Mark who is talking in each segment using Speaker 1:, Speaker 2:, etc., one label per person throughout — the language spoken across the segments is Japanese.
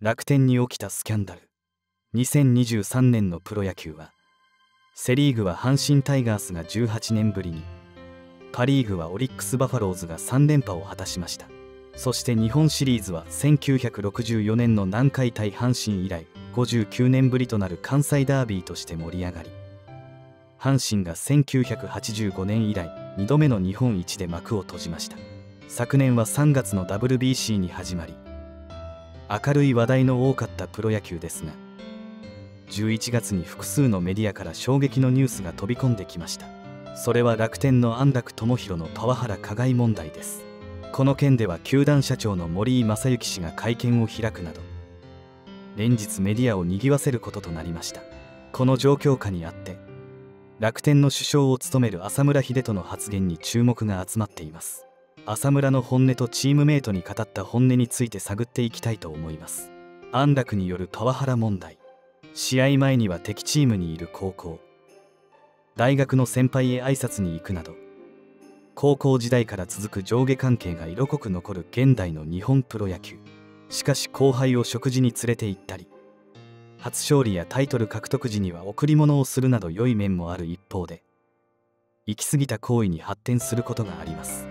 Speaker 1: 楽天に起きたスキャンダル。2023年のプロ野球はセ・リーグは阪神タイガースが18年ぶりにパ・リーグはオリックス・バファローズが3連覇を果たしました。そして日本シリーズは1964年の南海対阪神以来59年ぶりとなる関西ダービーとして盛り上がり阪神が1985年以来2度目の日本一で幕を閉じました。昨年は3月の WBC に始まり明るい話題の多かったプロ野球ですが11月に複数のメディアから衝撃のニュースが飛び込んできました。それは楽天の安楽智弘のパワハラ加害問題です。この件では球団社長の森井正幸氏が会見を開くなど連日メディアを賑わせることとなりました。この状況下にあって楽天の首相を務める浅村秀人の発言に注目が集まっています。浅村の本音とチームメイトに語った本音について探っていきたいと思います。安楽によるパワハラ問題。試合前には敵チームにいる高校。大学の先輩へ挨拶に行くなど。高校時代から続く上下関係が色濃く残る現代の日本プロ野球。しかし後輩を食事に連れて行ったり。初勝利やタイトル獲得時には贈り物をするなど良い面もある一方で。行き過ぎた行為に発展することがあります。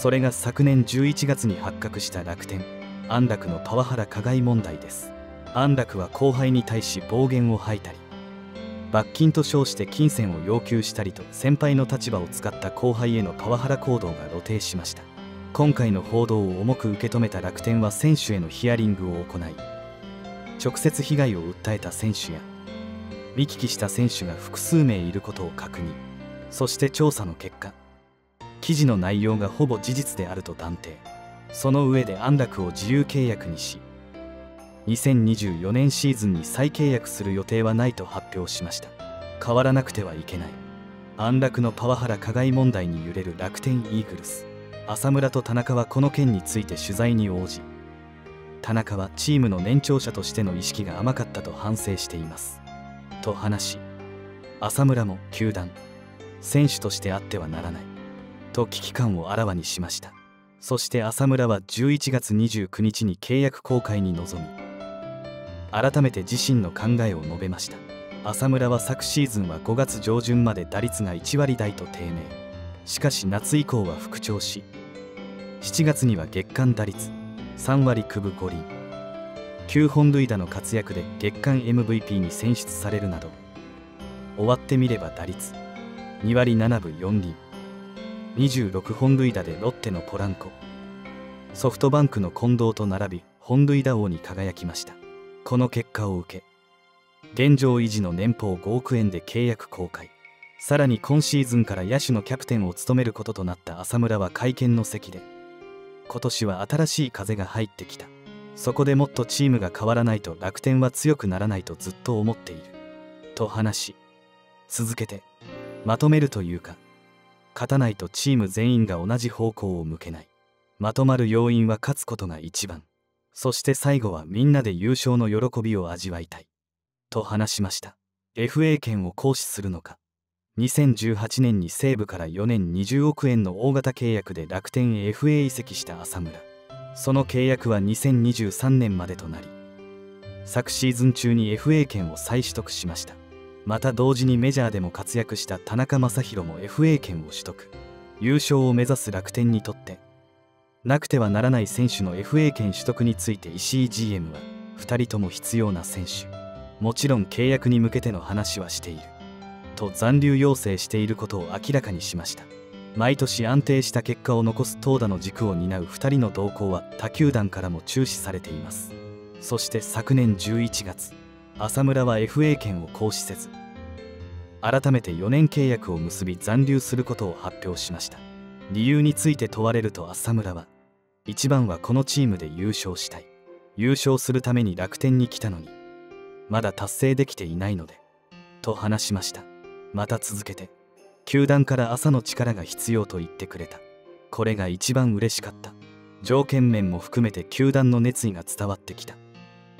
Speaker 1: それが昨年11月に発覚した楽天安楽のパワハラ加害問題です。安楽は後輩に対し暴言を吐いたり罰金と称して金銭を要求したりと先輩の立場を使った後輩へのパワハラ行動が露呈しました。今回の報道を重く受け止めた楽天は選手へのヒアリングを行い直接被害を訴えた選手や見聞きした選手が複数名いることを確認そして調査の結果記事の内容がほぼ事実であると断定。その上で安楽を自由契約にし2024年シーズンに再契約する予定はないと発表しました。変わらなくてはいけない。安楽のパワハラ加害問題に揺れる楽天イーグルス。浅村と田中はこの件について取材に応じ田中はチームの年長者としての意識が甘かったと反省しています。と話し浅村も球団選手としてあってはならない。と危機感をあらわにしました。そして浅村は11月29日に契約公開に臨み改めて自身の考えを述べました。浅村は昨シーズンは5月上旬まで打率が1割台と低迷。しかし夏以降は復調し7月には月間打率3割9分5厘。9本塁打の活躍で月間 MVP に選出されるなど終わってみれば打率2割7分4厘。26本塁打でロッテのポランコ。ソフトバンクの近藤と並び本塁打王に輝きました。この結果を受け現状維持の年俸5億円で契約公開さらに今シーズンから野手のキャプテンを務めることとなった浅村は会見の席で今年は新しい風が入ってきた。そこでもっとチームが変わらないと楽天は強くならないとずっと思っている。と話し続けてまとめるというか勝たないとチーム全員が同じ方向を向けない。まとまる要因は勝つことが一番。そして最後はみんなで優勝の喜びを味わいたい。と話しました。FA 権を行使するのか。2018年に西武から4年20億円の大型契約で楽天へ FA 移籍した浅村。その契約は2023年までとなり昨シーズン中に FA 権を再取得しました。また同時にメジャーでも活躍した田中将大も FA 権を取得。優勝を目指す楽天にとってなくてはならない選手の FA 権取得について石井 GM は2人とも必要な選手。もちろん契約に向けての話はしている。と残留要請していることを明らかにしました。毎年安定した結果を残す投打の軸を担う2人の動向は他球団からも注視されています。そして昨年11月浅村は FA 権を行使せず改めて4年契約を結び残留することを発表しました。理由について問われると浅村は一番はこのチームで優勝したい。優勝するために楽天に来たのにまだ達成できていないのでと話しました。また続けて球団から朝の力が必要と言ってくれた。これが一番嬉しかった。条件面も含めて球団の熱意が伝わってきた。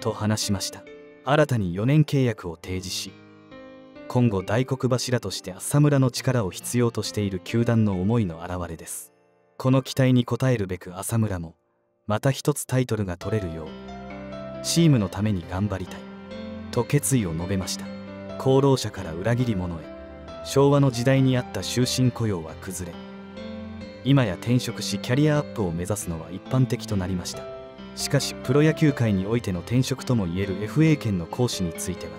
Speaker 1: と話しました。新たに4年契約を提示し今後大黒柱として浅村の力を必要としている球団の思いの表れです。この期待に応えるべく浅村もまた一つタイトルが取れるようチームのために頑張りたいと決意を述べました。功労者から裏切り者へ昭和の時代にあった終身雇用は崩れ今や転職しキャリアアップを目指すのは一般的となりました。しかしプロ野球界においての転職ともいえる FA 権の行使については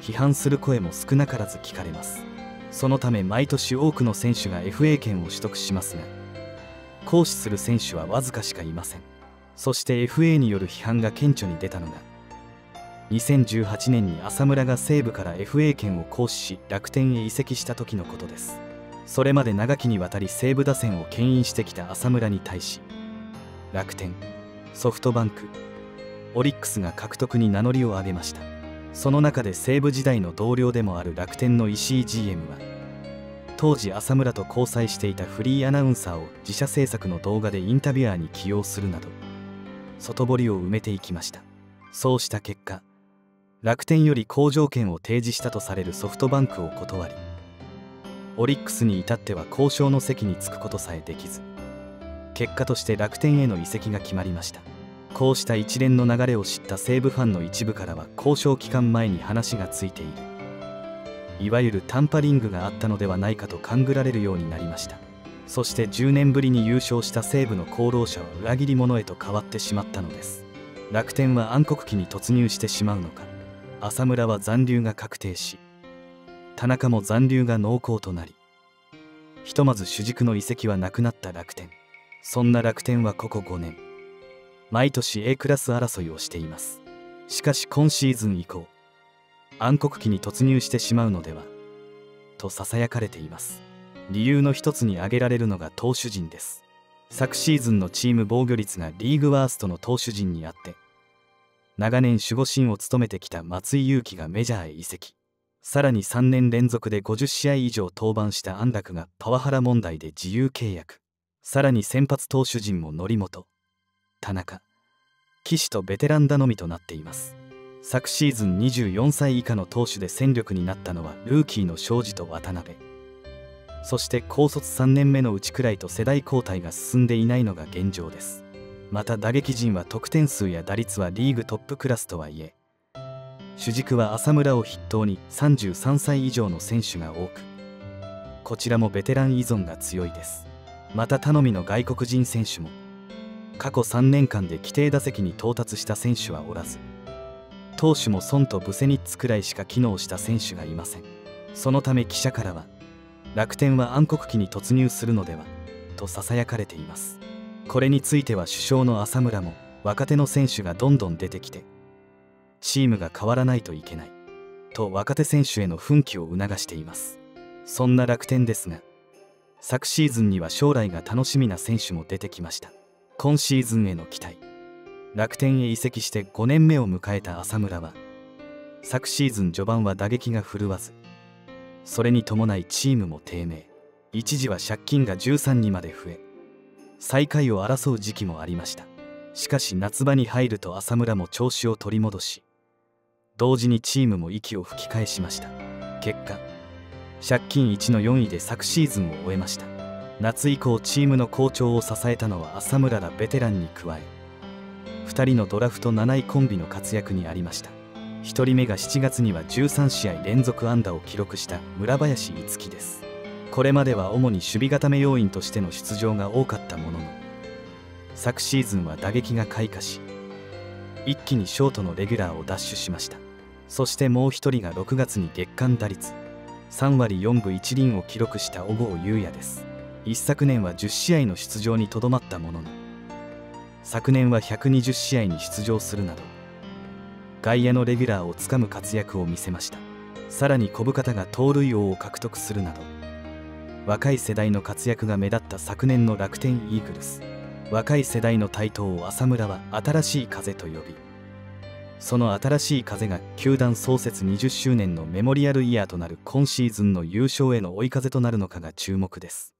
Speaker 1: 批判する声も少なからず聞かれます。そのため毎年多くの選手が FA 権を取得しますが行使する選手はわずかしかいません。そして FA による批判が顕著に出たのが2018年に浅村が西武から FA 権を行使し楽天へ移籍した時のことです。それまで長きにわたり西武打線を牽引してきた浅村に対し楽天ソフトバンク。オリックスが獲得に名乗りを上げました。その中で西武時代の同僚でもある楽天の石井 GM は当時浅村と交際していたフリーアナウンサーを自社制作の動画でインタビュアーに起用するなど外堀を埋めていきました。そうした結果楽天より好条件を提示したとされるソフトバンクを断りオリックスに至っては交渉の席に着くことさえできず結果として楽天への移籍が決まりました。こうした一連の流れを知った西武ファンの一部からは交渉期間前に話がついている。いわゆるタンパリングがあったのではないかと勘ぐられるようになりました。そして10年ぶりに優勝した西武の功労者は裏切り者へと変わってしまったのです。楽天は暗黒期に突入してしまうのか。浅村は残留が確定し田中も残留が濃厚となりひとまず主軸の移籍はなくなった楽天。そんな楽天はここ5年毎年 A クラス争いをしています。しかし今シーズン以降暗黒期に突入してしまうのではとささやかれています。理由の一つに挙げられるのが投手陣です。昨シーズンのチーム防御率がリーグワーストの投手陣にあって長年守護神を務めてきた松井裕樹がメジャーへ移籍。さらに3年連続で50試合以上登板した安楽がパワハラ問題で自由契約。さらに先発投手陣も則本田中岸とベテラン頼みとなっています。昨シーズン24歳以下の投手で戦力になったのはルーキーの庄司と渡辺。そして高卒3年目の内くらいと世代交代が進んでいないのが現状です。また打撃陣は得点数や打率はリーグトップクラスとはいえ主軸は浅村を筆頭に33歳以上の選手が多くこちらもベテラン依存が強いです。また頼みの外国人選手も。過去3年間で規定打席に到達した選手はおらず投手もソンとブセニッツくらいしか機能した選手がいません。そのため記者からは楽天は暗黒期に突入するのではとささやかれています。これについては首相の浅村も若手の選手がどんどん出てきてチームが変わらないといけないと若手選手への奮起を促しています。そんな楽天ですが昨シーズンには将来が楽しみな選手も出てきました。今シーズンへの期待。楽天へ移籍して5年目を迎えた浅村は昨シーズン序盤は打撃が振るわずそれに伴いチームも低迷。一時は借金が13にまで増え最下位を争う時期もありました。しかし夏場に入ると浅村も調子を取り戻し同時にチームも息を吹き返しました。結果借金1の4位で昨シーズンを終えました。夏以降チームの好調を支えたのは浅村らベテランに加え2人のドラフト7位コンビの活躍にありました。1人目が7月には13試合連続安打を記録した村林樹です。これまでは主に守備固め要員としての出場が多かったものの昨シーズンは打撃が開花し一気にショートのレギュラーを奪取しました。そしてもう1人が6月に月間打率。3割4分1厘を記録した小郷優也です。一昨年は10試合の出場にとどまったものの昨年は120試合に出場するなど外野のレギュラーをつかむ活躍を見せました。さらに小深田が盗塁王を獲得するなど若い世代の活躍が目立った昨年の楽天イーグルス。若い世代の台頭を浅村は新しい風と呼びその新しい風が球団創設20周年のメモリアルイヤーとなる今シーズンの優勝への追い風となるのかが注目です。